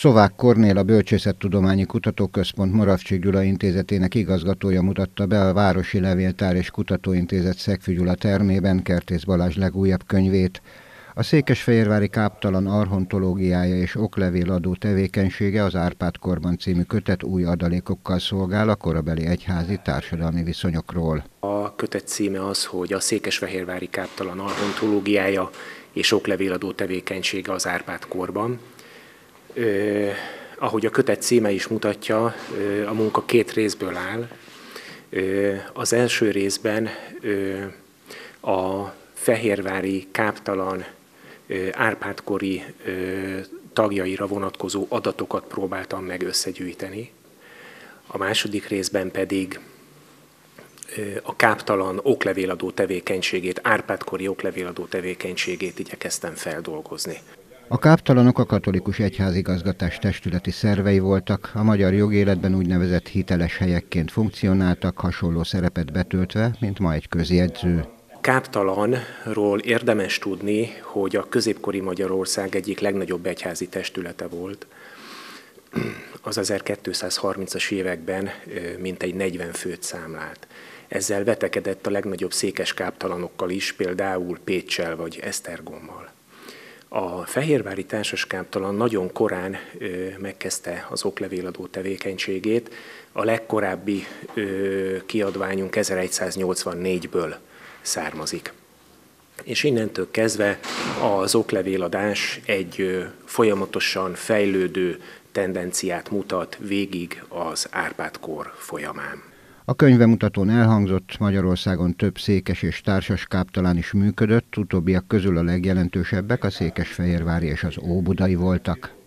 Szovák Kornél a Bölcsészettudományi Kutatóközpont Moravcsik Gyula Intézetének igazgatója mutatta be a Városi Levéltár és Kutatóintézet Szegfű Gyula termében Kertész Balázs legújabb könyvét. A Székesfehérvári káptalan arhontológiája és oklevéladó tevékenysége az Árpád korban című kötet új adalékokkal szolgál a korabeli egyházi társadalmi viszonyokról. A kötet címe az, hogy a Székesfehérvári káptalan arhontológiája és oklevéladó tevékenysége az Árpád korban ahogy a kötet címe is mutatja, a munka két részből áll. Az első részben a fehérvári káptalan árpádkori tagjaira vonatkozó adatokat próbáltam meg összegyűjteni. A második részben pedig a káptalan oklevéladó tevékenységét, árpádkori oklevéladó tevékenységét igyekeztem feldolgozni. A káptalanok a katolikus egyházigazgatás testületi szervei voltak, a magyar jogéletben úgynevezett hiteles helyekként funkcionáltak, hasonló szerepet betöltve, mint ma egy közjegyző. Káptalanról érdemes tudni, hogy a középkori Magyarország egyik legnagyobb egyházi testülete volt. Az 1230-as években mintegy 40 főt számlált. Ezzel vetekedett a legnagyobb székes káptalanokkal is, például Pécsel vagy Esztergommal. A Fehérvári Társaskáptalan nagyon korán megkezdte az oklevéladó tevékenységét. A legkorábbi kiadványunk 1184-ből származik. És innentől kezdve az oklevéladás egy folyamatosan fejlődő tendenciát mutat végig az Árpád-kor folyamán. A könyvemutatón elhangzott, Magyarországon több székes és társas káptalán is működött, utóbbiak közül a legjelentősebbek a székesfehérvári és az óbudai voltak.